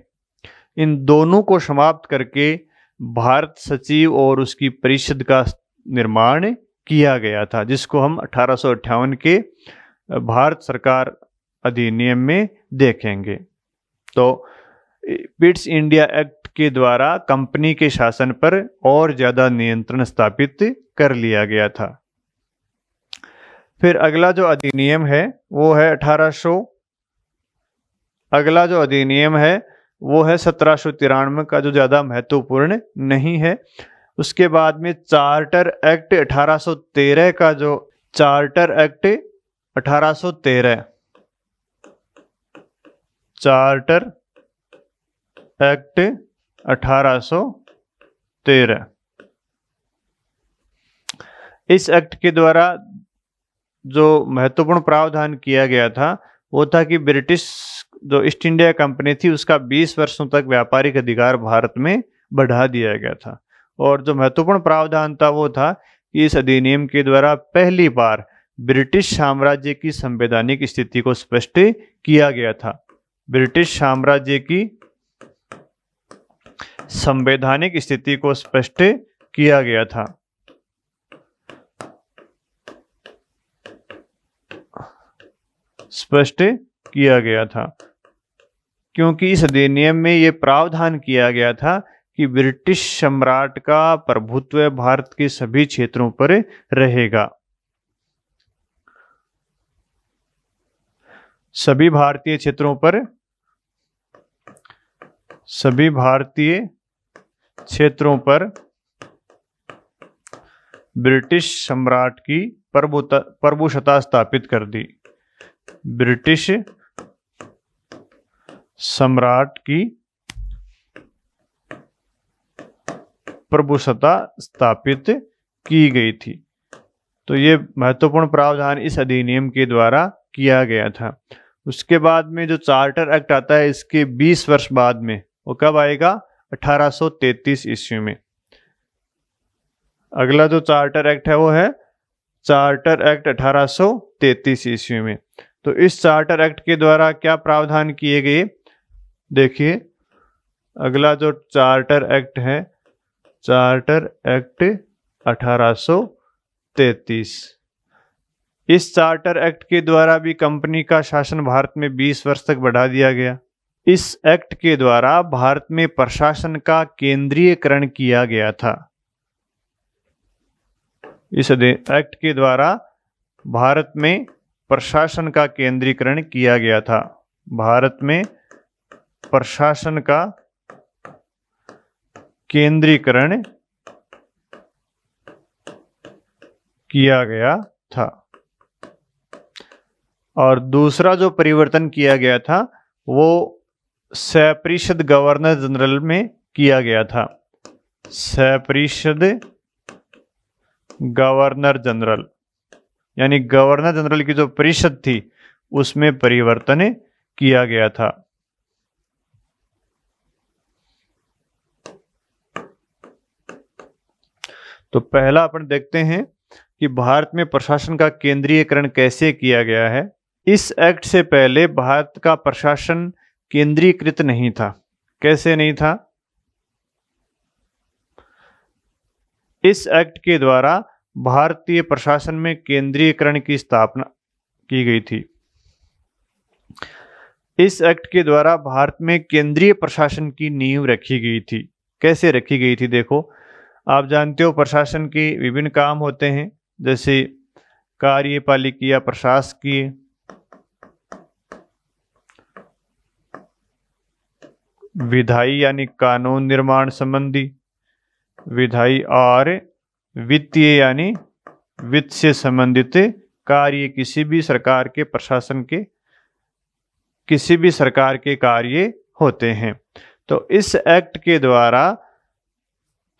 इन दोनों को समाप्त करके भारत सचिव और उसकी परिषद का निर्माण किया गया था, जिसको हम अठारह के भारत सरकार अधिनियम में देखेंगे। तो पिट्स इंडिया एक्ट के द्वारा कंपनी के शासन पर और ज़्यादा नियंत्रण स्थापित कर लिया गया था। फिर अगला जो अधिनियम है, वो है 1800 अगला जो अधिनियम है वो है सत्रह तिरानवे का जो ज़्यादा महत्वपूर्ण नहीं है। उसके बाद में चार्टर एक्ट 1813 का जो चार्टर एक्ट 1813 चार्टर एक्ट 1813 इस एक्ट के द्वारा जो महत्वपूर्ण प्रावधान किया गया था, वो था कि ब्रिटिश जो ईस्ट इंडिया कंपनी थी, उसका 20 वर्षों तक व्यापारिक अधिकार भारत में बढ़ा दिया गया था। और जो महत्वपूर्ण प्रावधान था, वो था कि इस अधिनियम के द्वारा पहली बार ब्रिटिश साम्राज्य की संवैधानिक स्थिति को स्पष्ट किया गया था। ब्रिटिश साम्राज्य की संवैधानिक स्थिति को स्पष्ट किया गया था। स्पष्ट किया गया था। क्योंकि इस अधिनियम में यह प्रावधान किया गया था कि ब्रिटिश सम्राट का प्रभुत्व भारत के सभी क्षेत्रों पर रहेगा। सभी भारतीय क्षेत्रों पर, सभी भारतीय क्षेत्रों पर ब्रिटिश सम्राट की प्रभुता स्थापित कर दी। ब्रिटिश सम्राट की प्रभुसत्ता स्थापित की गई थी। तो ये महत्वपूर्ण प्रावधान इस अधिनियम के द्वारा किया गया था। उसके बाद में जो चार्टर एक्ट आता है, इसके 20 वर्ष बाद में, वो कब आएगा? 1833 ईस्वी में। अगला जो चार्टर एक्ट है, वो है चार्टर एक्ट 1833 ईस्वी में। तो इस चार्टर एक्ट के द्वारा क्या प्रावधान किए गए? देखिए, अगला जो चार्टर एक्ट है, चार्टर एक्ट 1833 इस चार्टर एक्ट के द्वारा भी कंपनी का शासन भारत में 20 वर्ष तक बढ़ा दिया गया। इस एक्ट के द्वारा भारत में प्रशासन का केंद्रीयकरण किया गया था। इस एक्ट के द्वारा भारत में प्रशासन का केंद्रीकरण किया गया था। भारत में प्रशासन का केंद्रीकरण किया गया था। और दूसरा जो परिवर्तन किया गया था, वो सपरिषद गवर्नर जनरल में किया गया था। सपरिषद गवर्नर जनरल, यानी गवर्नर जनरल की जो परिषद थी, उसमें परिवर्तन किया गया था। तो पहला अपन देखते हैं कि भारत में प्रशासन का केंद्रीयकरण कैसे किया गया है। इस एक्ट से पहले भारत का प्रशासन केंद्रीकृत नहीं था। कैसे नहीं था? इस एक्ट के द्वारा भारतीय प्रशासन में केंद्रीयकरण की स्थापना की गई थी। इस एक्ट के द्वारा भारत में केंद्रीय प्रशासन की नींव रखी गई थी। कैसे रखी गई थी? देखो आप जानते हो प्रशासन के विभिन्न काम होते हैं, जैसे कार्यपालिकीय प्रशासकीय विधायी यानी कानून निर्माण संबंधी। विधायी और वित्तीय यानी वित्त से संबंधित कार्य किसी भी सरकार के, प्रशासन के, किसी भी सरकार के कार्य होते हैं। तो इस एक्ट के द्वारा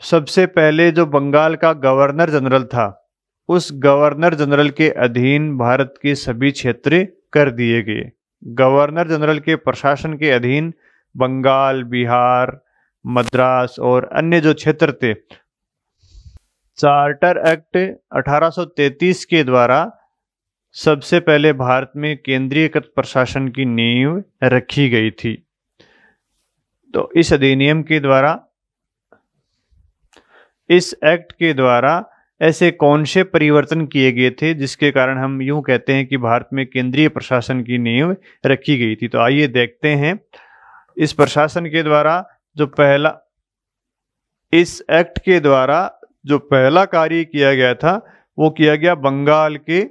सबसे पहले जो बंगाल का गवर्नर जनरल था, उस गवर्नर जनरल के अधीन भारत के सभी क्षेत्र कर दिए गए। गवर्नर जनरल के प्रशासन के अधीन बंगाल, बिहार, मद्रास और अन्य जो क्षेत्र थे, चार्टर एक्ट 1833 के द्वारा सबसे पहले भारत में केंद्रीयकृत प्रशासन की नींव रखी गई थी। तो इस अधिनियम के द्वारा इस एक्ट के द्वारा ऐसे कौन से परिवर्तन किए गए थे जिसके कारण हम यूँ कहते हैं कि भारत में केंद्रीय प्रशासन की नींव रखी गई थी? तो आइए देखते हैं। इस प्रशासन के द्वारा जो पहला, इस एक्ट के द्वारा जो पहला कार्य किया गया था, वो किया गया बंगाल के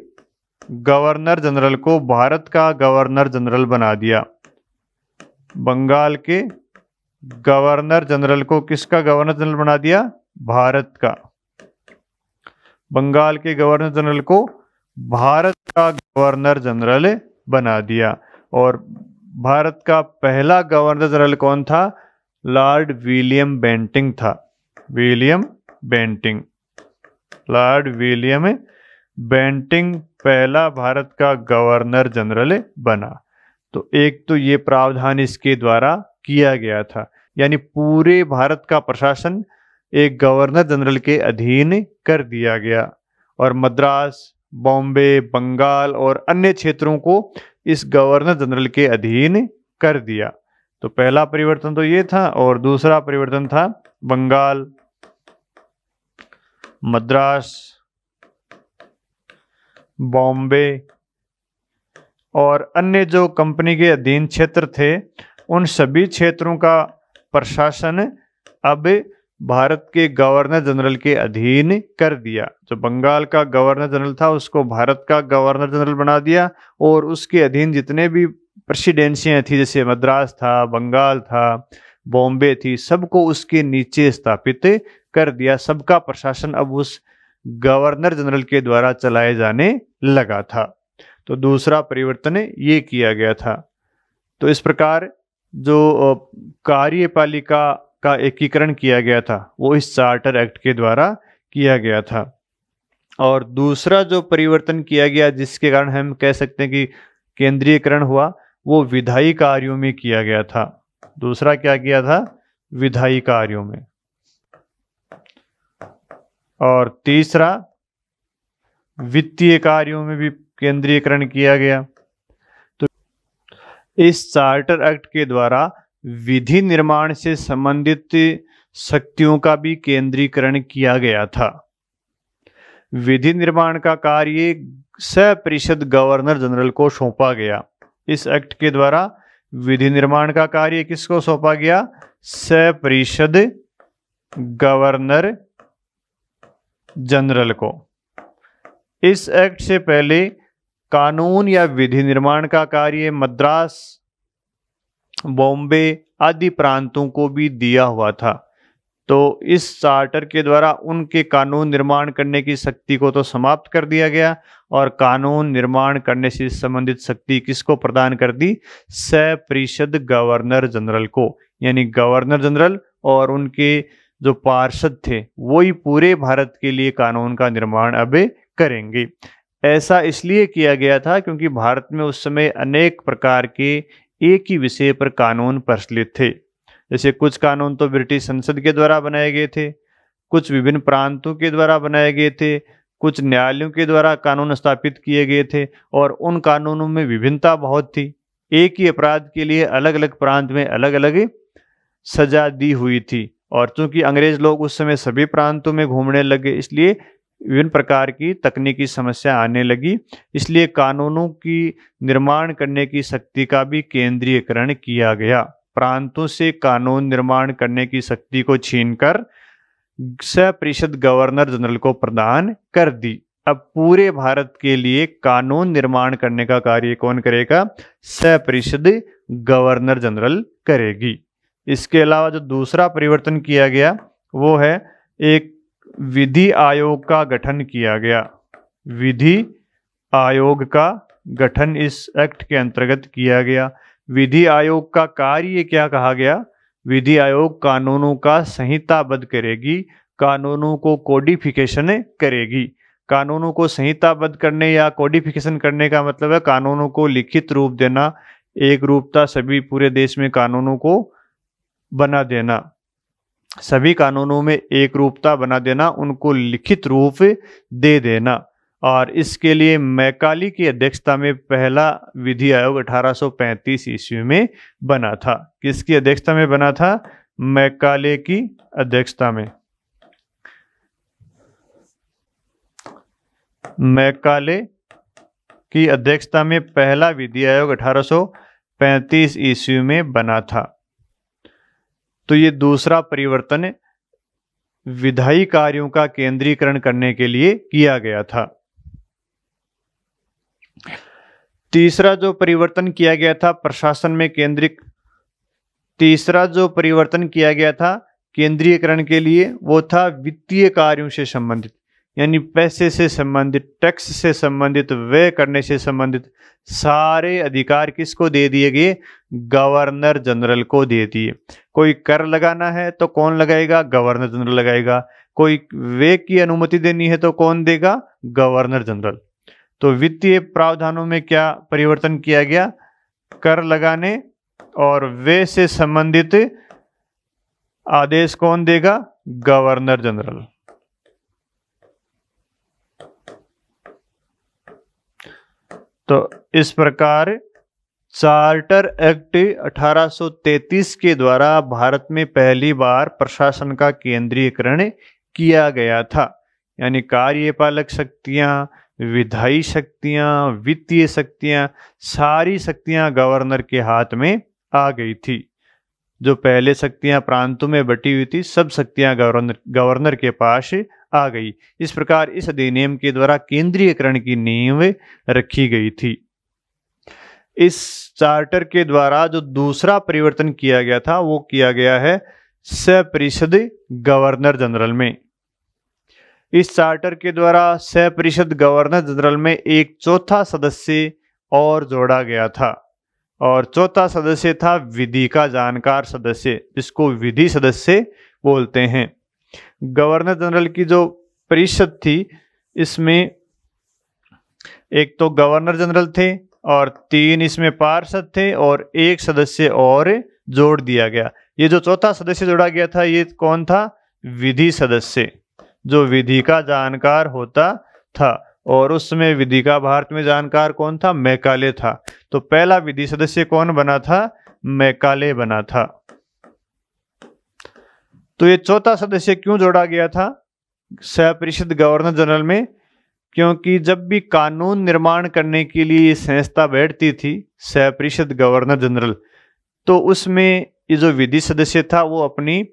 गवर्नर जनरल को, भारत का गवर्नर जनरल बना दिया। बंगाल के गवर्नर जनरल को किसका गवर्नर जनरल बना दिया? भारत का। बंगाल के गवर्नर जनरल को भारत का गवर्नर जनरल बना दिया और भारत का पहला गवर्नर जनरल कौन था? लॉर्ड विलियम बेंटिंग था। William Bentinck. Lord William Bentinck पहला भारत का गवर्नर जनरल बना। तो एक तो ये प्रावधान इसके द्वारा किया गया था। यानी पूरे भारत का प्रशासन एक गवर्नर जनरल के अधीन कर दिया गया। और मद्रास, बॉम्बे, बंगाल और अन्य क्षेत्रों को इस गवर्नर जनरल के अधीन कर दिया। तो पहला परिवर्तन तो ये था और दूसरा परिवर्तन था बंगाल, मद्रास, बॉम्बे और अन्य जो कंपनी के अधीन क्षेत्र थे, उन सभी क्षेत्रों का प्रशासन अब भारत के गवर्नर जनरल के अधीन कर दिया। जो बंगाल का गवर्नर जनरल था, उसको भारत का गवर्नर जनरल बना दिया और उसके अधीन जितने भी प्रेसिडेंसियाँ थी, जैसे मद्रास था, बंगाल था, बॉम्बे थी, सबको उसके नीचे स्थापित कर दिया। सबका प्रशासन अब उस गवर्नर जनरल के द्वारा चलाए जाने लगा था। तो दूसरा परिवर्तन ये किया गया था। तो इस प्रकार जो कार्यपालिका का एकीकरण किया गया था। वो इस चार्टर एक्ट के द्वारा किया गया था। और दूसरा जो परिवर्तन किया गया, जिसके कारण हम कह सकते हैं कि केंद्रीयकरण हुआ, वो विधायी कार्यों में किया गया था। दूसरा क्या किया था? विधायी कार्यों में। और तीसरा, वित्तीय कार्यों में भी केंद्रीयकरण किया गया। तो इस चार्टर एक्ट के द्वारा विधि निर्माण से संबंधित शक्तियों का भी केंद्रीकरण किया गया था। विधि निर्माण का कार्य सपरिषद गवर्नर जनरल को सौंपा गया। इस एक्ट के द्वारा विधि निर्माण का कार्य किसको सौंपा गया? सपरिषद गवर्नर जनरल को। इस एक्ट से पहले कानून या विधि निर्माण का कार्य मद्रास बॉम्बे आदि प्रांतों को भी दिया हुआ था। तो इस चार्टर के द्वारा उनके कानून निर्माण करने की शक्ति को तो समाप्त कर दिया गया और कानून निर्माण करने से संबंधित शक्ति किसको प्रदान कर दी? सपरिषद गवर्नर जनरल को, यानी गवर्नर जनरल और उनके जो पार्षद थे वो ही पूरे भारत के लिए कानून का निर्माण अब करेंगे। ऐसा इसलिए किया गया था क्योंकि भारत में उस समय अनेक प्रकार के एक ही विषय पर कानून प्रचलित थे। जैसे कुछ कानून तो ब्रिटिश संसद के द्वारा बनाए गए थे, कुछ विभिन्न प्रांतों के द्वारा बनाए गए थे, कुछ न्यायालयों के द्वारा कानून स्थापित किए गए थे और उन कानूनों में विभिन्नता बहुत थी। एक ही अपराध के लिए अलग अलग प्रांत में अलग अलग सजा दी हुई थी और चूँकि अंग्रेज़ लोग उस समय सभी प्रांतों में घूमने लगे इसलिए विभिन्न प्रकार की तकनीकी समस्या आने लगी। इसलिए कानूनों की निर्माण करने की शक्ति का भी केंद्रीयकरण किया गया। प्रांतों से कानून निर्माण करने की शक्ति को छीनकर सपरिषद गवर्नर जनरल को प्रदान कर दी। अब पूरे भारत के लिए कानून निर्माण करने का कार्य कौन करेगा? सपरिषद गवर्नर जनरल करेगी। इसके अलावा जो दूसरा परिवर्तन किया गया, वो है एक विधि आयोग का गठन किया गया। विधि आयोग का गठन इस एक्ट के अंतर्गत किया गया। विधि आयोग का कार्य क्या कहा गया? विधि आयोग कानूनों का संहिताबद्ध करेगी, कानूनों को कोडिफिकेशन करेगी। कानूनों को संहिताबद्ध करने या कोडिफिकेशन करने का मतलब है कानूनों को लिखित रूप देना, एक रूपता सभी पूरे देश में कानूनों को बना देना। सभी कानूनों में एक रूपता बना देना, उनको लिखित रूप दे देना। और इसके लिए मैकाली की अध्यक्षता में पहला विधि आयोग 1835 ईस्वी में बना था। किसकी अध्यक्षता में बना था? मैकाले की अध्यक्षता में। मैकाले की अध्यक्षता में पहला विधि आयोग 1835 ईस्वी में बना था। तो ये दूसरा परिवर्तन विधायी कार्यों का केंद्रीकरण करने के लिए किया गया था। तीसरा जो परिवर्तन किया गया था प्रशासन में केंद्रित तीसरा जो परिवर्तन किया गया था केंद्रीयकरण के लिए वो था वित्तीय कार्यों से संबंधित। यानी पैसे से संबंधित, टैक्स से संबंधित, व्यय करने से संबंधित सारे अधिकार किसको दे दिए गए? गवर्नर जनरल को दे दिए। कोई कर लगाना है तो कौन लगाएगा? गवर्नर जनरल लगाएगा। कोई व्यय की अनुमति देनी है तो कौन देगा? Governor general. तो वित्तीय प्रावधानों में क्या परिवर्तन किया गया? कर लगाने और वे से संबंधित आदेश कौन देगा? Governor general. तो इस प्रकार चार्टर एक्ट 1833 के द्वारा भारत में पहली बार प्रशासन का केंद्रीयकरण किया गया था, यानी कार्यपालक शक्तियाँ, विधायी शक्तियाँ, वित्तीय शक्तियाँ, सारी शक्तियाँ गवर्नर के हाथ में आ गई थी। जो पहले शक्तियाँ प्रांतों में बटी हुई थी, सब शक्तियाँ गवर्नर गवर्नर के पास आ गई। इस प्रकार इस अधिनियम के द्वारा केंद्रीयकरण की नींव रखी गई थी। इस चार्टर के द्वारा जो दूसरा परिवर्तन किया गया था, वो किया गया है सपरिषद गवर्नर जनरल में। इस चार्टर के द्वारा सपरिषद गवर्नर जनरल में एक चौथा सदस्य और जोड़ा गया था। और चौथा सदस्य था विधि का जानकार सदस्य, जिसको विधि सदस्य बोलते हैं। गवर्नर जनरल की जो परिषद थी, इसमें एक तो गवर्नर जनरल थे और तीन इसमें पार्षद थे और एक सदस्य और जोड़ दिया गया। ये जो चौथा सदस्य जोड़ा गया था, ये कौन था? विधि सदस्य, जो विधि का जानकार होता था। और उस समय विधि का भारत में जानकार कौन था? मैकाले था। तो पहला विधि सदस्य कौन बना था? मैकाले बना था। तो ये चौथा सदस्य क्यों जोड़ा गया था? सपरिषद गवर्नर जनरल में, क्योंकि जब भी कानून निर्माण करने के लिए ये संस्था बैठती थी, सपरिषद गवर्नर जनरल तो उसमें ये जो विधि सदस्य था, वो अपनी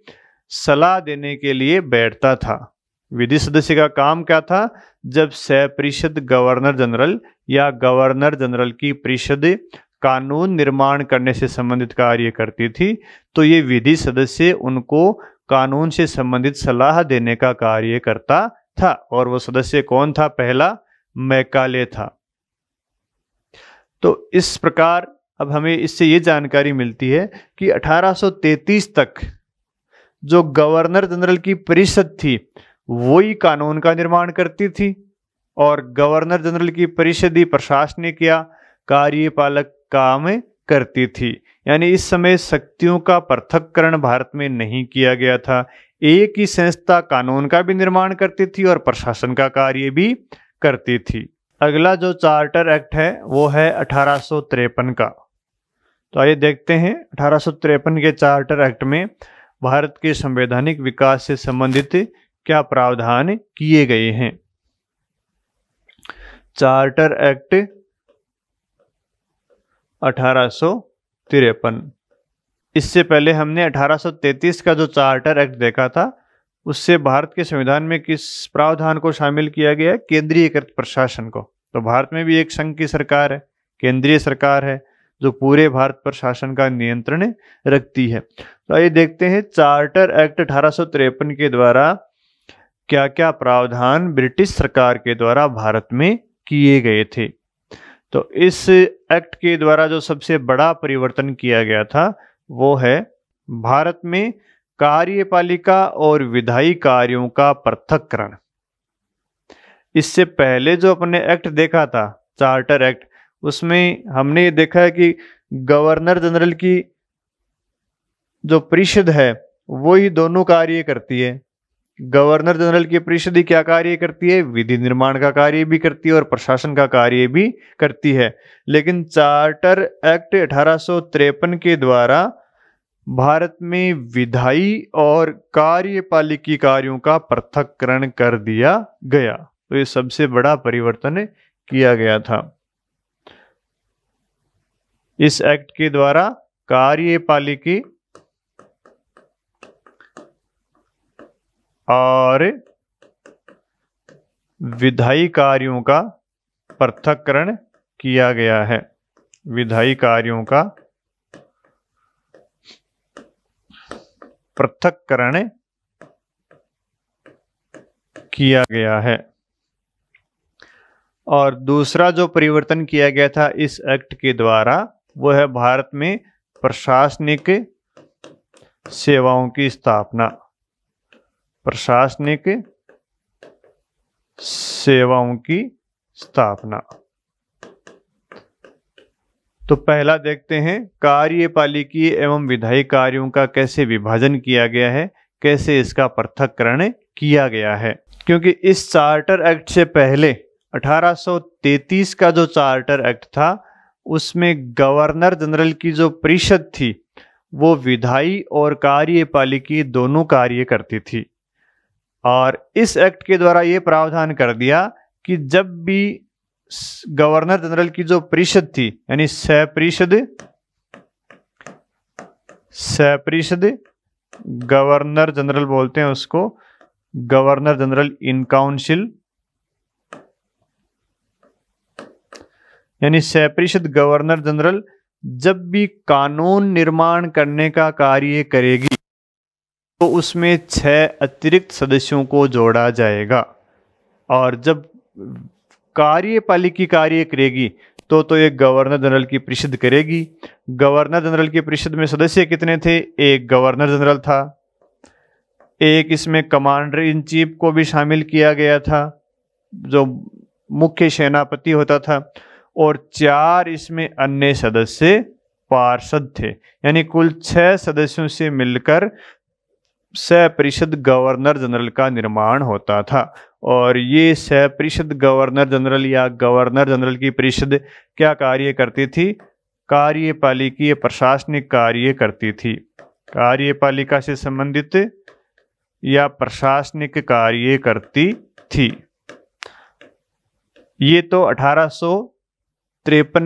सलाह देने के लिए बैठता था। विधि सदस्य का काम क्या था? जब सपरिषद गवर्नर जनरल या गवर्नर जनरल की परिषद कानून निर्माण करने से संबंधित कार्य करती थी तो ये विधि सदस्य उनको कानून से संबंधित सलाह देने का कार्य करता था। और वो सदस्य कौन था? पहला मैकाले था। तो इस प्रकार अब हमें इससे ये जानकारी मिलती है कि 1833 तक जो गवर्नर जनरल की परिषद थी वही कानून का निर्माण करती थी और गवर्नर जनरल की परिषद प्रशासनिक या कार्यपालक काम करती थी। यानी इस समय शक्तियों का पृथककरण भारत में नहीं किया गया था। एक ही संस्था कानून का भी निर्माण करती थी और प्रशासन का कार्य भी करती थी। अगला जो चार्टर एक्ट है, वो है अठारह का। तो आइए देखते हैं, अठारह के चार्टर एक्ट में भारत के संवैधानिक विकास से संबंधित क्या प्रावधान किए गए हैं? चार्टर एक्ट अठारह इससे पहले हमने 1833 का जो चार्टर एक्ट देखा था, उससे भारत के संविधान में किस प्रावधान को शामिल किया गया है? केंद्रीयकृत प्रशासन को। तो भारत में भी एक संघ की सरकार है, केंद्रीय सरकार है, जो पूरे भारत पर शासन का नियंत्रण रखती है। तो आइए देखते हैं, चार्टर एक्ट अठारह सौ तिरपन के द्वारा क्या क्या प्रावधान ब्रिटिश सरकार के द्वारा भारत में किए गए थे? तो इस एक्ट के द्वारा जो सबसे बड़ा परिवर्तन किया गया था, वो है भारत में कार्यपालिका और विधायी कार्यों का पृथककरण। इससे पहले जो अपने एक्ट देखा था, चार्टर एक्ट, उसमें हमने ये देखा है कि गवर्नर जनरल की जो परिषद है, वो ही दोनों कार्य करती है। गवर्नर जनरल की परिषद क्या कार्य करती है? विधि निर्माण का कार्य भी करती है और प्रशासन का कार्य भी करती है। लेकिन चार्टर एक्ट अठारह सौ तिरपन के द्वारा भारत में विधायी और कार्यपालिकी कार्यों का पृथककरण कर दिया गया। तो ये सबसे बड़ा परिवर्तन किया गया था। इस एक्ट के द्वारा कार्यपालिकी और विधायी कार्यों का पृथककरण किया गया है। विधायी कार्यों का पृथककरण किया गया है। और दूसरा जो परिवर्तन किया गया था इस एक्ट के द्वारा वो है भारत में प्रशासनिक सेवाओं की स्थापना। प्रशासनिक सेवाओं की स्थापना। तो पहला देखते हैं, कार्यपालिकी एवं विधायी कार्यों का कैसे विभाजन किया गया है, कैसे इसका पृथककरण किया गया है। क्योंकि इस चार्टर एक्ट से पहले 1833 का जो चार्टर एक्ट था, उसमें गवर्नर जनरल की जो परिषद थी, वो विधायी और कार्यपालिकी दोनों कार्य करती थी। और इस एक्ट के द्वारा ये प्रावधान कर दिया कि जब भी गवर्नर जनरल की जो परिषद थी, यानी सह परिषद सह परिषद गवर्नर जनरल बोलते हैं उसको गवर्नर जनरल इन काउंसिल यानी सह गवर्नर जनरल जब भी कानून निर्माण करने का कार्य करेगी तो उसमें छह अतिरिक्त सदस्यों को जोड़ा जाएगा। और जब कार्यपालिकी कार्य करेगी तो तो ये गवर्नर जनरल की परिषद करेगी। गवर्नर जनरल की परिषद में सदस्य कितने थे? एक गवर्नर जनरल था। एक इसमें कमांडर इन चीफ को भी शामिल किया गया था, जो मुख्य सेनापति होता था। और चार इसमें अन्य सदस्य पार्षद थे। यानी कुल छह सदस्यों से मिलकर सह परिषद गवर्नर जनरल का निर्माण होता था और ये सह परिषद गवर्नर जनरल या गवर्नर जनरल की परिषद क्या कार्य करती थी? कार्यपालिकीय प्रशासनिक कार्य करती थी। कार्यपालिका से संबंधित या प्रशासनिक कार्य करती थी। ये तो अठारह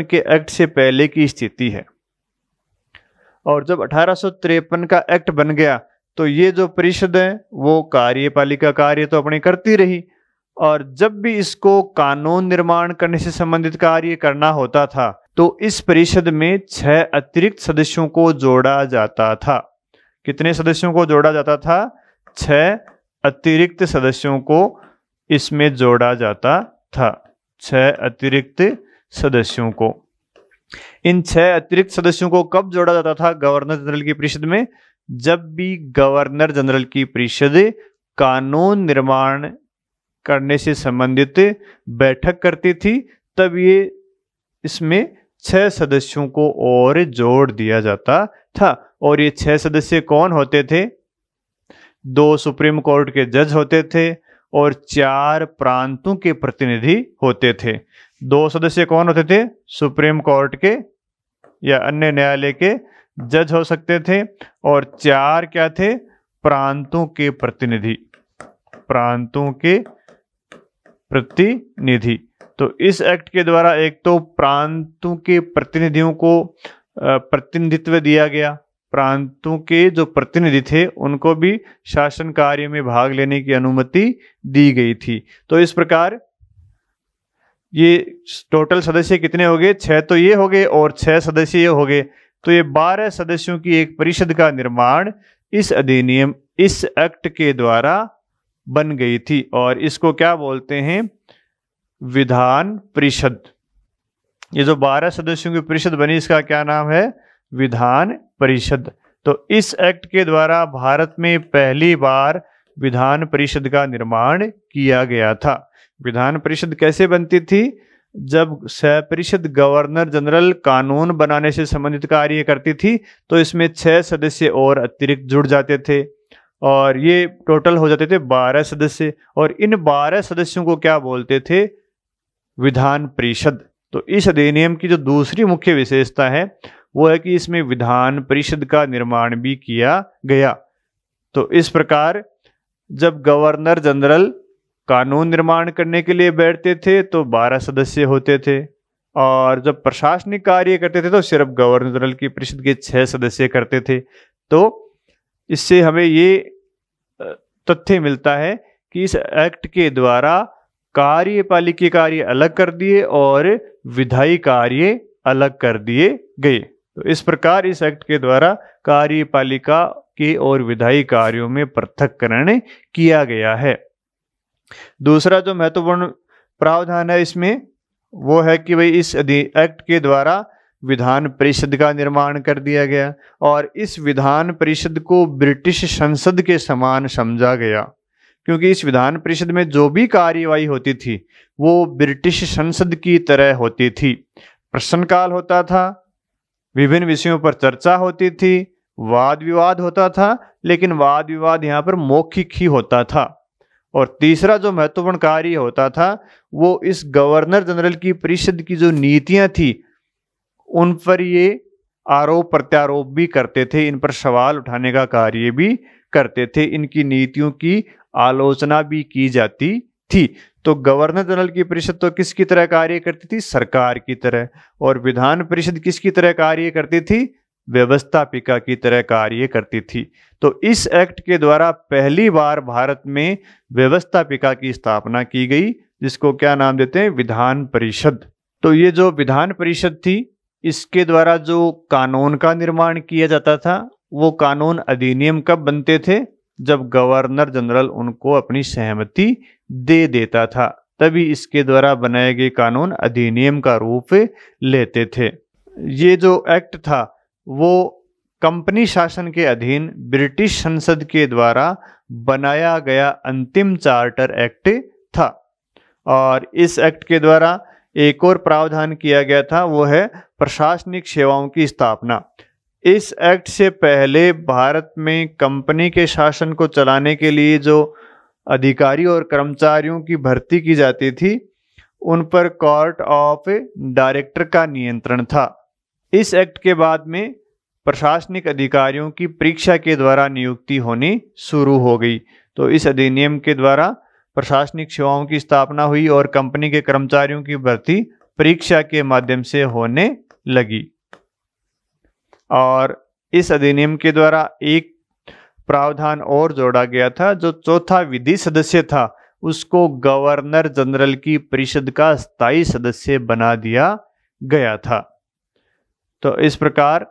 के एक्ट से पहले की स्थिति है। और जब अठारह का एक्ट बन गया तो ये जो परिषद है, वो कार्यपालिका कार्य तो अपने करती रही। और जब भी इसको कानून निर्माण करने से संबंधित कार्य करना होता था तो इस परिषद में छह अतिरिक्त सदस्यों को जोड़ा जाता था। कितने सदस्यों को जोड़ा जाता था? छह अतिरिक्त सदस्यों को इसमें जोड़ा जाता था। छह अतिरिक्त सदस्यों को। इन छह अतिरिक्त सदस्यों को कब जोड़ा जाता था गवर्नर जनरल की परिषद में? जब भी गवर्नर जनरल की परिषद कानून निर्माण करने से संबंधित बैठक करती थी, तब ये इसमें छह सदस्यों को और जोड़ दिया जाता था। और ये छह सदस्य कौन होते थे? दो सुप्रीम कोर्ट के जज होते थे और चार प्रांतों के प्रतिनिधि होते थे। दो सदस्य कौन होते थे? सुप्रीम कोर्ट के या अन्य न्यायालय के जज हो सकते थे और चार क्या थे? प्रांतों के प्रतिनिधि। प्रांतों के प्रतिनिधि। तो इस एक्ट के द्वारा एक तो प्रांतों के प्रतिनिधियों को प्रतिनिधित्व दिया गया। प्रांतों के जो प्रतिनिधि थे, उनको भी शासन कार्य में भाग लेने की अनुमति दी गई थी। तो इस प्रकार ये टोटल सदस्य कितने हो गए? छह तो ये हो गए और छह सदस्य ये हो गए। तो ये बारह सदस्यों की एक परिषद का निर्माण इस अधिनियम, इस एक्ट के द्वारा बन गई थी और इसको क्या बोलते हैं? विधान परिषद। ये जो बारह सदस्यों की परिषद बनी, इसका क्या नाम है? विधान परिषद। तो इस एक्ट के द्वारा भारत में पहली बार विधान परिषद का निर्माण किया गया था। विधान परिषद कैसे बनती थी? जब सह परिषद गवर्नर जनरल कानून बनाने से संबंधित कार्य करती थी तो इसमें छह सदस्य और अतिरिक्त जुड़ जाते थे। और ये टोटल हो जाते थे बारह सदस्य। और इन बारह सदस्यों को क्या बोलते थे? विधान परिषद। तो इस अधिनियम की जो दूसरी मुख्य विशेषता है, वो है कि इसमें विधान परिषद का निर्माण भी किया गया। तो इस प्रकार जब गवर्नर जनरल कानून निर्माण करने के लिए बैठते थे तो बारह सदस्य होते थे। और जब प्रशासनिक कार्य करते थे तो सिर्फ़ गवर्नर जनरल की परिषद के छह सदस्य करते थे। तो इससे हमें ये तथ्य मिलता है कि इस एक्ट के द्वारा कार्यपालिकी कार्य अलग कर दिए और विधायी कार्य अलग कर दिए गए। तो इस प्रकार इस एक्ट के द्वारा कार्यपालिका के और विधायी कार्यों में पृथककरण किया गया है। दूसरा जो महत्वपूर्ण प्रावधान है इसमें, वो है कि भाई इस एक्ट के द्वारा विधान परिषद का निर्माण कर दिया गया और इस विधान परिषद को ब्रिटिश संसद के समान समझा गया। क्योंकि इस विधान परिषद में जो भी कार्यवाही होती थी, वो ब्रिटिश संसद की तरह होती थी। प्रश्नकाल होता था, विभिन्न विषयों पर चर्चा होती थी वाद विवाद होता था, लेकिन वाद विवाद यहाँ पर मौखिक ही होता था। और तीसरा जो महत्वपूर्ण कार्य होता था, वो इस गवर्नर जनरल की परिषद की जो नीतियाँ थी, उन पर ये आरोप प्रत्यारोप भी करते थे, इन पर सवाल उठाने का कार्य भी करते थे, इनकी नीतियों की आलोचना भी की जाती थी। तो गवर्नर जनरल की परिषद तो किसकी तरह कार्य करती थी? सरकार की तरह। और विधान परिषद किसकी तरह कार्य करती थी? व्यवस्थापिका की तरह कार्य करती थी। तो इस एक्ट के द्वारा पहली बार भारत में व्यवस्थापिका की स्थापना की गई, जिसको क्या नाम देते हैं? विधान परिषद। तो ये जो विधान परिषद थी, इसके द्वारा जो कानून का निर्माण किया जाता था, वो कानून अधिनियम कब बनते थे? जब गवर्नर जनरल उनको अपनी सहमति दे देता था, तभी इसके द्वारा बनाए गए कानून अधिनियम का रूप लेते थे। ये जो एक्ट था वो कंपनी शासन के अधीन ब्रिटिश संसद के द्वारा बनाया गया अंतिम चार्टर एक्ट था। और इस एक्ट के द्वारा एक और प्रावधान किया गया था, वो है प्रशासनिक सेवाओं की स्थापना। इस एक्ट से पहले भारत में कंपनी के शासन को चलाने के लिए जो अधिकारी और कर्मचारियों की भर्ती की जाती थी, उन पर कोर्ट ऑफ़ डायरेक्टर का नियंत्रण था। इस एक्ट के बाद में प्रशासनिक अधिकारियों की परीक्षा के द्वारा नियुक्ति होनी शुरू हो गई। तो इस अधिनियम के द्वारा प्रशासनिक सेवाओं की स्थापना हुई और कंपनी के कर्मचारियों की भर्ती परीक्षा के माध्यम से होने लगी। और इस अधिनियम के द्वारा एक प्रावधान और जोड़ा गया था, जो चौथा विधि सदस्य था, उसको गवर्नर जनरल की परिषद का स्थायी सदस्य बना दिया गया था। तो इस प्रकार